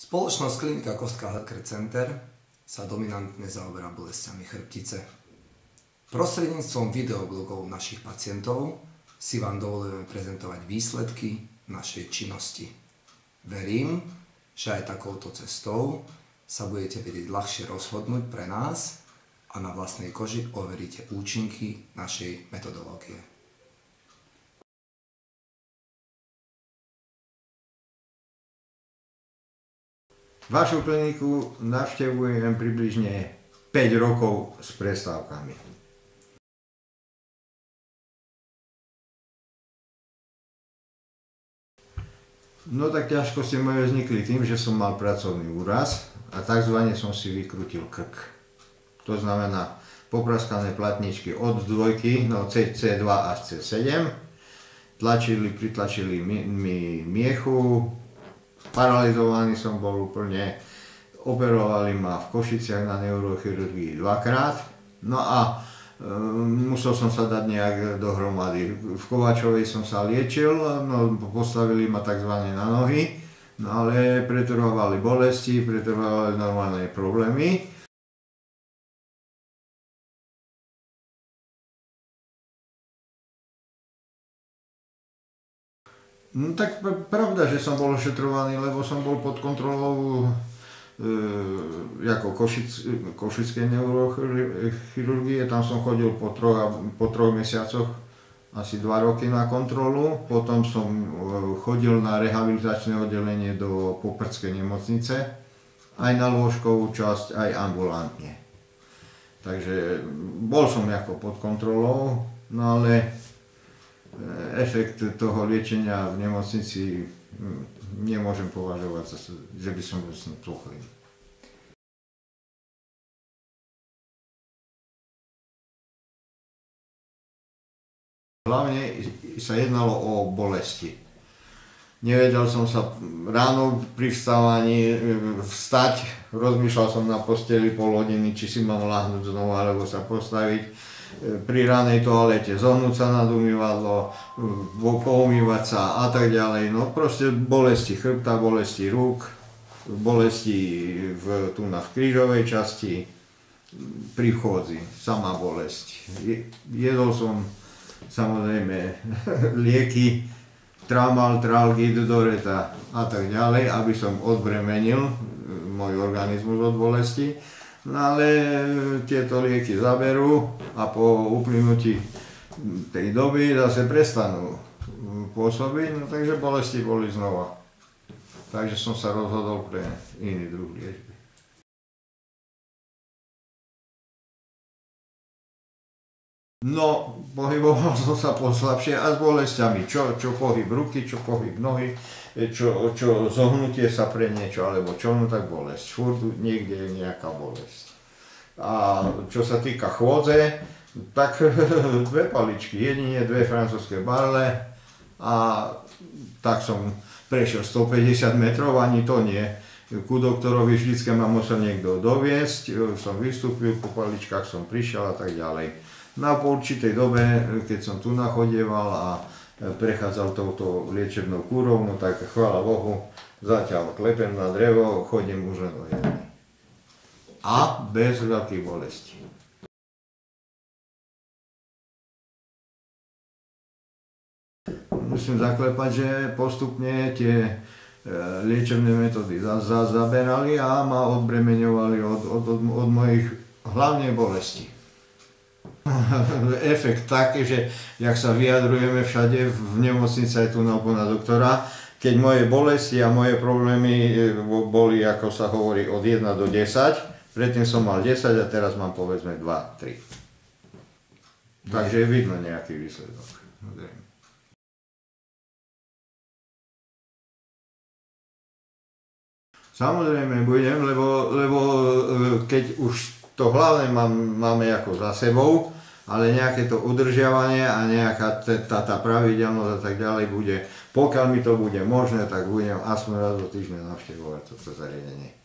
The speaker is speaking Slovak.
Spoločnosť Klinika Kostka Healthcare Center sa dominantne zaoberá bolestiami chrbtice. Prostredníctvom videoblogov našich pacientov si vám dovolujeme prezentovať výsledky našej činnosti. Verím, že aj takouto cestou sa budete vedieť ľahšie rozhodnúť pre nás a na vlastnej koži overíte účinky našej metodológie. Vašu kliniku navštevujem približne 5 rokov s prestávkami. No tak ťažkosti moje vznikli tým, že som mal pracovný úraz a tzv. som si vykrutil krk. To znamená popraskané platničky od dvojky, no C2 až C7, tlačili, pritlačili mi miechu, paralizovaný som bol úplne, operovali ma v Košiciach na neurochirurgii dvakrát, no a e, musel som sa dať nejak dohromady. V Kovačovej som sa liečil, no, postavili ma tzv. na nohy, no ale pretrvávali bolesti, pretrvávali normálne problémy. No tak pravda, že som bol ošetrovaný, lebo som bol pod kontrolou e, ako Košic, Košickej neurochirurgie, tam som chodil po troch, po troch mesiacoch asi dva roky na kontrolu, potom som e, chodil na rehabilitačné oddelenie do Poprdskej nemocnice, aj na lôžkovú časť, aj ambulantne. Takže bol som ako pod kontrolou, no ale efekt toho liečenia v nemocnici hm, nemôžem považovať, že by som bol spokojný. Hlavne sa jednalo o bolesti. Nevedel som sa ráno pri vstávaní hm, vstať, rozmýšľal som na posteli pol hodiny, či si mám láhnuť znovu alebo sa postaviť pri ranej toalete zohnúť sa nad umývadlo, poumývať sa a tak ďalej. No proste bolesti chrbta, bolesti rúk, bolesti v, tu na v krížovej časti, pri vchodzi, sama bolesť. Jedol som samozrejme lieky, tramal, tralgid, doreta a tak ďalej, aby som odbremenil môj organizmus od bolesti. No ale tieto lieky zaberú a po uplynutí tej doby zase prestanú pôsobiť, no takže bolesti boli znova. Takže som sa rozhodol pre iný druh liečby. No, pohyboval som sa poslabšie a s bolestiami. Čo, čo pohyb ruky, čo pohyb nohy, čo, čo zohnutie sa pre niečo, alebo čo, no tak bolesť. Furt niekde je nejaká bolesť. A čo sa týka chôdze, tak dve paličky, jedine dve francúzske barle a tak som prešiel 150 metrov, ani to nie. Ku doktorovi vždycky ma musel niekto doviesť, som vystúpil, po paličkách som prišiel a tak ďalej. No po určitej dobe, keď som tu nachodieval a prechádzal touto liečebnou kúrou, no tak chvála Bohu, zatiaľ klepem na drevo, chodím už len o jednej. A bez veľkých bolestí. Musím zaklepať, že postupne tie e, liečebné metódy zaberali a ma odbremeňovali od, od, od, od mojich hlavne bolesti. efekt taký, že jak sa vyjadrujeme všade v nemocnici aj tu na na doktora, keď moje bolesti a moje problémy e, boli, ako sa hovorí, od 1 do 10, predtým som mal 10 a teraz mám povedzme 2, 3. Takže je vidno nejaký výsledok. Samozrejme budem, lebo, lebo e, keď už to hlavné máme ako za sebou, ale nejaké to udržiavanie a nejaká tá, tá pravidelnosť a tak ďalej bude, pokiaľ mi to bude možné, tak budem aspoň raz do týždňa navštevovať toto zariadenie.